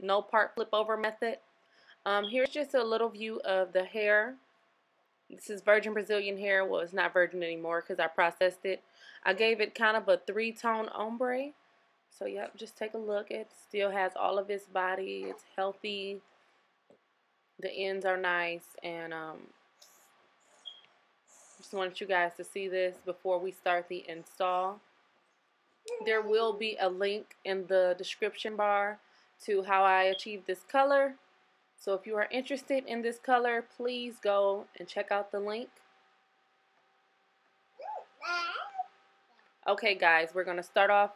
No part flip over method. Um, here's just a little view of the hair. This is virgin Brazilian hair. Well, it's not virgin anymore because I processed it. I gave it kind of a three-tone ombre. So, yep, just take a look. It still has all of its body. It's healthy. The ends are nice. And um, just wanted you guys to see this before we start the install. There will be a link in the description bar to how I achieved this color. So if you are interested in this color, please go and check out the link. Okay guys, we're going to start off.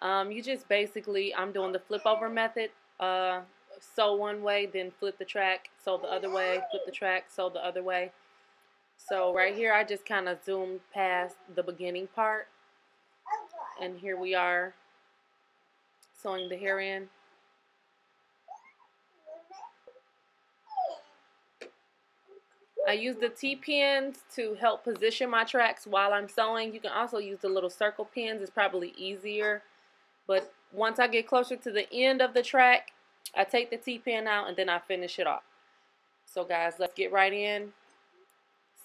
Um, you just basically, I'm doing the flip over method. Uh, sew one way, then flip the track, sew the other way, flip the track, sew the other way. So right here, I just kind of zoomed past the beginning part. And here we are sewing the hair in. I use the T-pins to help position my tracks while I'm sewing. You can also use the little circle pins. It's probably easier. But once I get closer to the end of the track, I take the T-pin out and then I finish it off. So guys, let's get right in.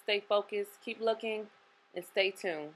Stay focused, keep looking, and stay tuned.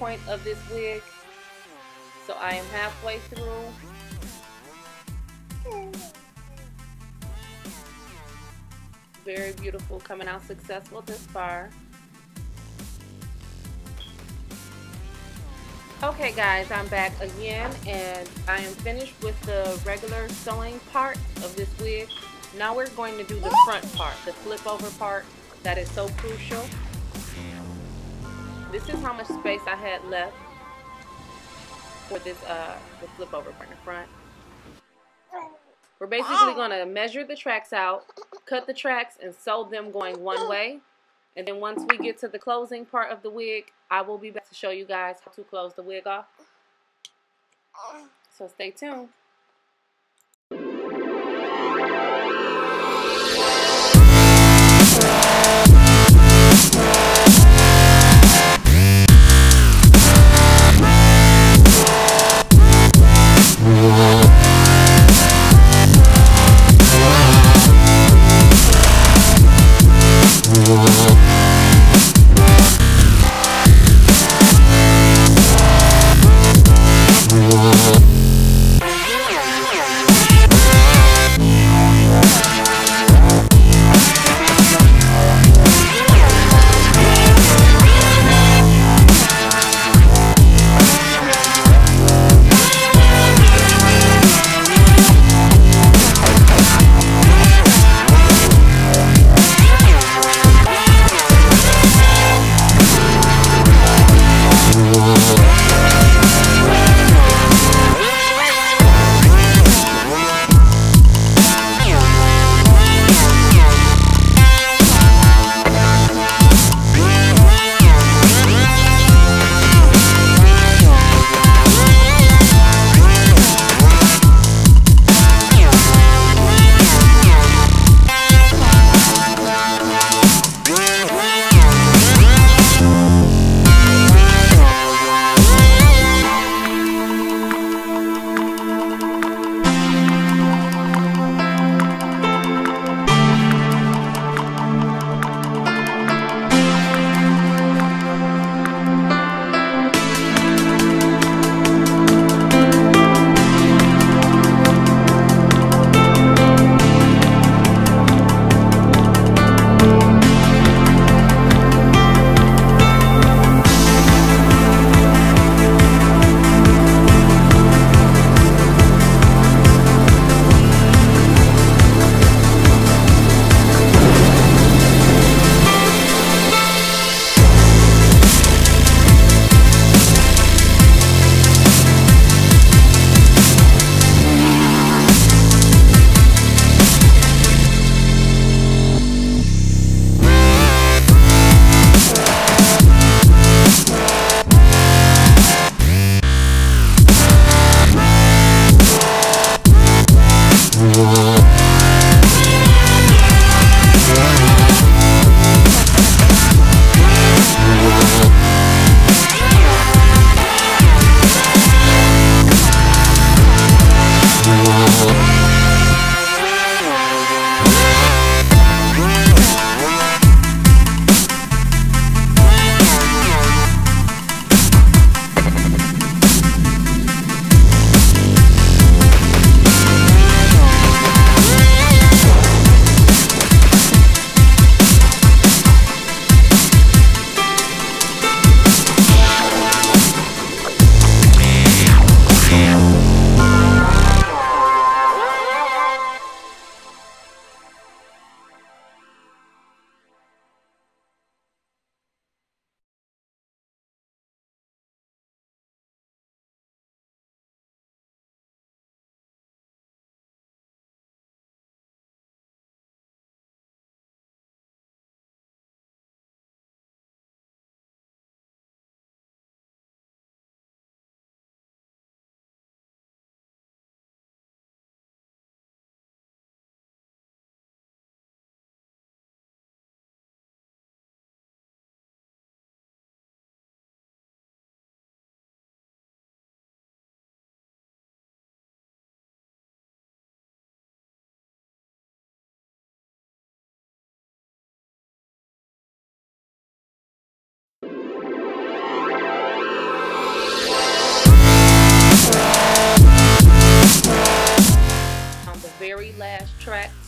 Point of this wig. So I am halfway through. Very beautiful, coming out successful this far. Okay guys, I'm back again and I am finished with the regular sewing part of this wig. Now we're going to do the front part, the flip over part that is so crucial. This is how much space I had left for this uh, the flip over part in the front. We're basically going to measure the tracks out, cut the tracks, and sew them going one way. And then once we get to the closing part of the wig, I will be back to show you guys how to close the wig off. So stay tuned.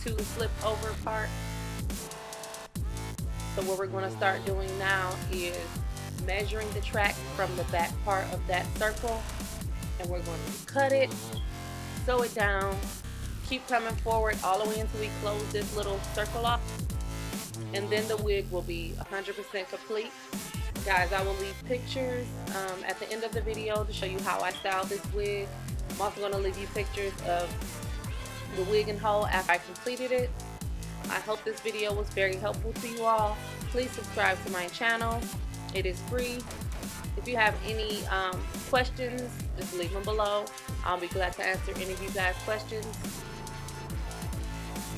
To flip over part. So what we're going to start doing now is measuring the track from the back part of that circle and we're going to cut it, sew it down, keep coming forward all the way until we close this little circle off and then the wig will be 100% complete. Guys, I will leave pictures um, at the end of the video to show you how I styled this wig. I'm also going to leave you pictures of the wig and haul after I completed it. I hope this video was very helpful to you all. Please subscribe to my channel. It is free. If you have any um, questions, just leave them below. I'll be glad to answer any of you guys' questions.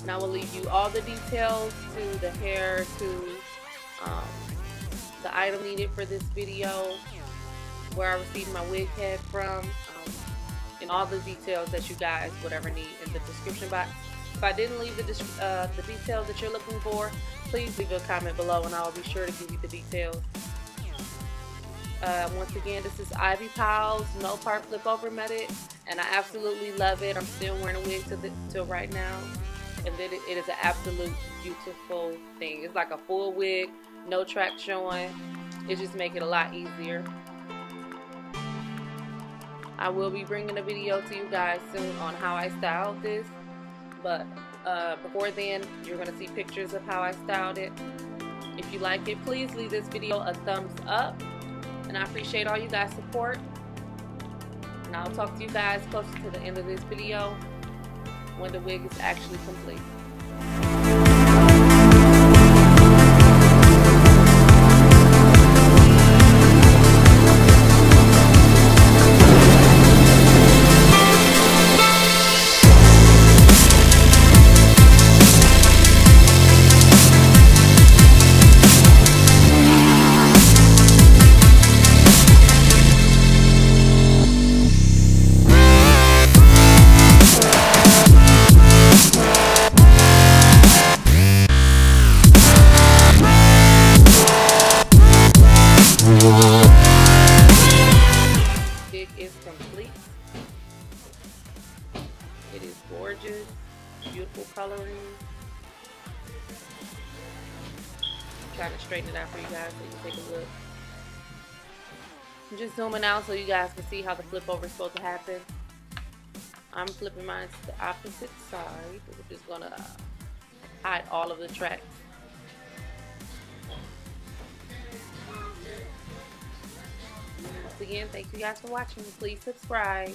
And I will leave you all the details to the hair, to um, the item needed for this video, where I received my wig head from, and all the details that you guys would ever need in the description box. If I didn't leave the, uh, the details that you're looking for, please leave a comment below and I'll be sure to give you the details. Uh, once again, this is Ivy Powell's No Part Flip Over Method, and I absolutely love it. I'm still wearing a wig to the, till right now, and it, it is an absolute beautiful thing. It's like a full wig, no track showing. It just makes it a lot easier. I will be bringing a video to you guys soon on how I styled this, but uh, before then, you're going to see pictures of how I styled it. If you like it, please leave this video a thumbs up. And I appreciate all you guys' support. And I'll talk to you guys closer to the end of this video when the wig is actually complete. Trying to straighten it out for you guys so you can take a look. I'm just zooming out so you guys can see how the flip over is supposed to happen. I'm flipping mine to the opposite side. We're just gonna hide all of the tracks. Once again, thank you guys for watching. Please subscribe.